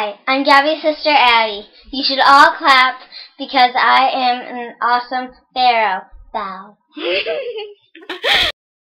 Hi, I'm Gabby's sister Abby. You should all clap because I am an awesome pharaoh. Bow.